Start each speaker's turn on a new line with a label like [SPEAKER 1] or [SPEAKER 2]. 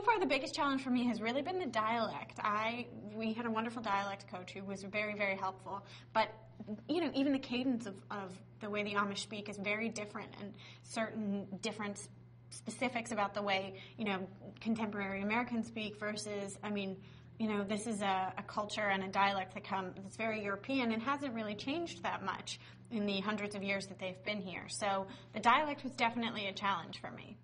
[SPEAKER 1] so far the biggest challenge for me has really been the dialect. I we had a wonderful dialect coach who was very very helpful, but you know even the cadence of, of the way the Amish speak is very different, and certain different specifics about the way you know contemporary Americans speak versus I mean you know, this is a, a, culture and a dialect that come that's very European and hasn't really changed that much in the hundreds of years that they've been here. So the dialect was definitely a challenge for me.